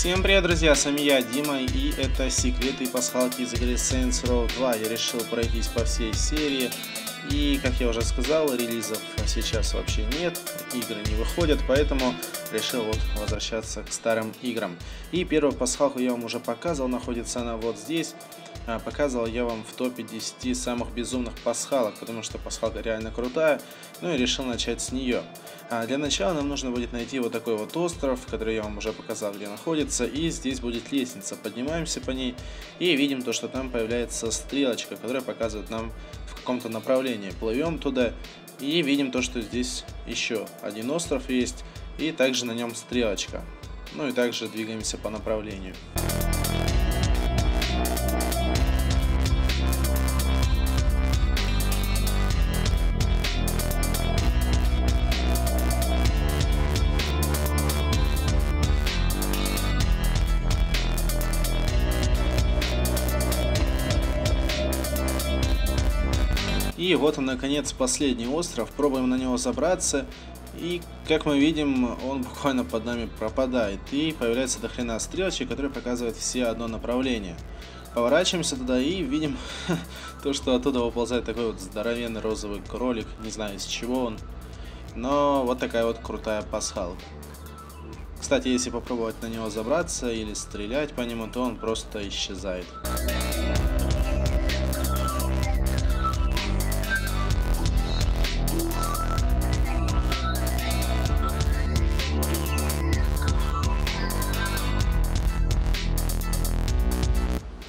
Всем привет, друзья, с вами я, Дима, и это секреты и пасхалки из игры Saints Row 2. Я решил пройтись по всей серии, и, как я уже сказал, релизов сейчас вообще нет, игры не выходят, поэтому решил вот возвращаться к старым играм. И первую пасхалку я вам уже показывал, находится она вот здесь. А, показывал я вам в топе 10 самых безумных пасхалок, потому что пасхалка реально крутая, ну и решил начать с нее. А для начала нам нужно будет найти вот такой вот остров, который я вам уже показал, где находится, и здесь будет лестница. Поднимаемся по ней и видим то, что там появляется стрелочка, которая показывает нам в каком-то направлении. Плывем туда и видим то, что здесь еще один остров есть, и также на нем стрелочка. Ну и также двигаемся по направлению. И вот он, наконец, последний остров. Пробуем на него забраться. И, как мы видим, он буквально под нами пропадает. И появляется до хрена стрелочек, которые показывают все одно направление. Поворачиваемся туда и видим то, что оттуда выползает такой вот здоровенный розовый кролик. Не знаю, из чего он. Но вот такая вот крутая пасхалка. Кстати, если попробовать на него забраться или стрелять по нему, то он просто исчезает.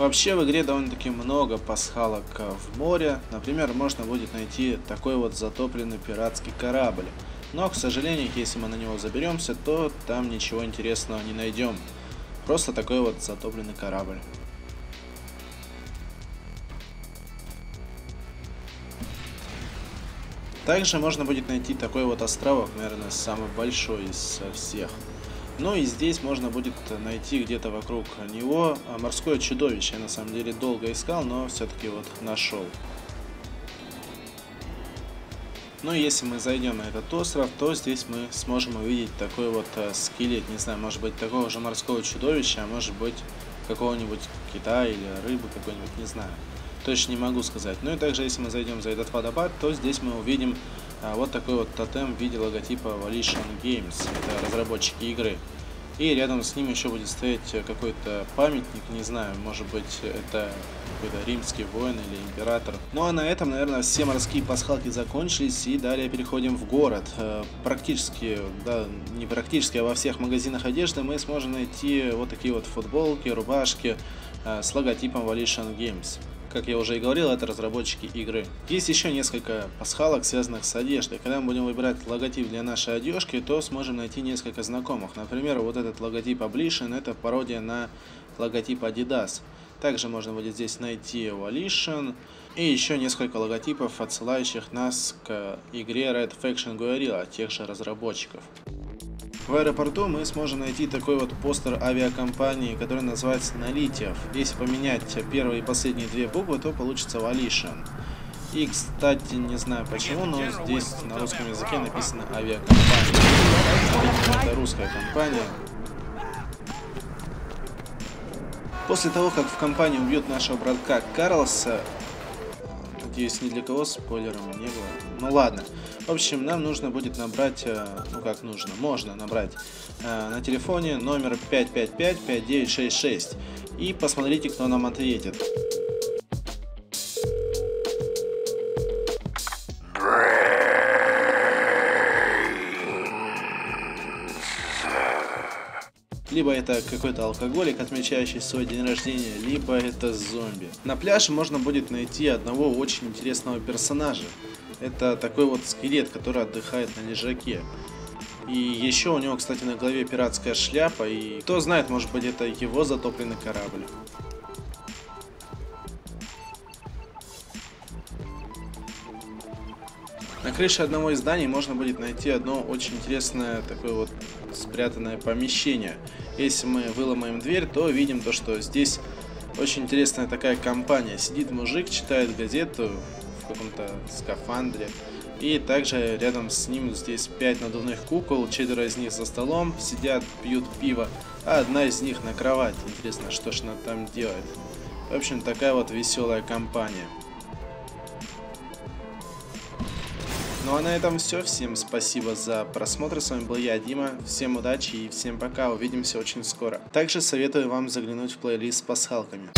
Вообще в игре довольно-таки много пасхалок в море. Например, можно будет найти такой вот затопленный пиратский корабль. Но, к сожалению, если мы на него заберемся, то там ничего интересного не найдем. Просто такой вот затопленный корабль. Также можно будет найти такой вот островок, наверное, самый большой из всех. Ну и здесь можно будет найти где-то вокруг него а, морское чудовище. Я на самом деле долго искал, но все-таки вот нашел. Ну если мы зайдем на этот остров, то здесь мы сможем увидеть такой вот э, скелет, не знаю, может быть такого же морского чудовища, а может быть какого-нибудь кита или рыбы какой-нибудь, не знаю. Точно не могу сказать. Ну и также, если мы зайдем за этот водопад, то здесь мы увидим а, вот такой вот тотем в виде логотипа Volition Games. Это разработчики игры. И рядом с ним еще будет стоять какой-то памятник, не знаю, может быть это какой-то римский воин или император. Ну а на этом, наверное, все морские пасхалки закончились и далее переходим в город. Э, практически, да, не практически, а во всех магазинах одежды мы сможем найти вот такие вот футболки, рубашки э, с логотипом Volition Games. Как я уже и говорил, это разработчики игры. Есть еще несколько пасхалок, связанных с одеждой. Когда мы будем выбирать логотип для нашей одежки, то сможем найти несколько знакомых. Например, вот этот логотип Ablishin, это пародия на логотип Adidas. Также можно будет здесь найти Volition и еще несколько логотипов, отсылающих нас к игре Red Faction Guerrilla, тех же разработчиков. В аэропорту мы сможем найти такой вот постер авиакомпании, который называется Налитиев. Если поменять первые и последние две буквы, то получится Валишин. И, кстати, не знаю почему, но здесь на русском языке написано авиакомпания. Это русская компания. После того, как в компании убьют нашего братка Карлса, надеюсь, ни для кого спойлером не было. Ну ладно. В общем, нам нужно будет набрать, э, ну как нужно, можно набрать э, на телефоне номер 555-5966 и посмотрите, кто нам ответит. Либо это какой-то алкоголик, отмечающий свой день рождения, либо это зомби. На пляже можно будет найти одного очень интересного персонажа. Это такой вот скелет, который отдыхает на лежаке. И еще у него, кстати, на голове пиратская шляпа, и кто знает, может быть, это его затопленный корабль. На крыше одного из зданий можно будет найти одно очень интересное такое вот спрятанное помещение. Если мы выломаем дверь, то видим то, что здесь очень интересная такая компания. Сидит мужик, читает газету, каком-то скафандре. И также рядом с ним здесь 5 надувных кукол, четверо из них за столом, сидят, пьют пиво, а одна из них на кровати. Интересно, что ж она там делает. В общем, такая вот веселая компания. Ну а на этом все. Всем спасибо за просмотр. С вами был я, Дима. Всем удачи и всем пока. Увидимся очень скоро. Также советую вам заглянуть в плейлист с пасхалками.